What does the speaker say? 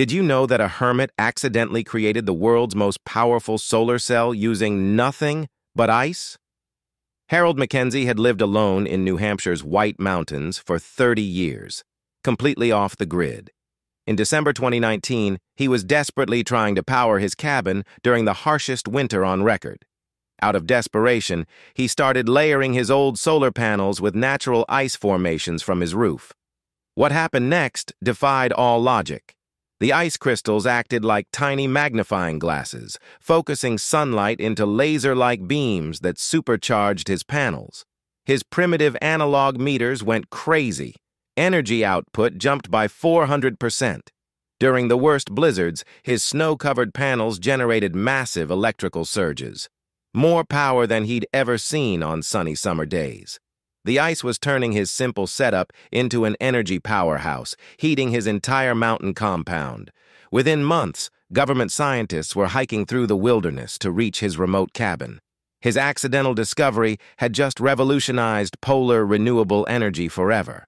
Did you know that a hermit accidentally created the world's most powerful solar cell using nothing but ice? Harold Mackenzie had lived alone in New Hampshire's White Mountains for 30 years, completely off the grid. In December 2019, he was desperately trying to power his cabin during the harshest winter on record. Out of desperation, he started layering his old solar panels with natural ice formations from his roof. What happened next defied all logic. The ice crystals acted like tiny magnifying glasses, focusing sunlight into laser-like beams that supercharged his panels. His primitive analog meters went crazy. Energy output jumped by 400%. During the worst blizzards, his snow-covered panels generated massive electrical surges. More power than he'd ever seen on sunny summer days. The ice was turning his simple setup into an energy powerhouse, heating his entire mountain compound. Within months, government scientists were hiking through the wilderness to reach his remote cabin. His accidental discovery had just revolutionized polar renewable energy forever.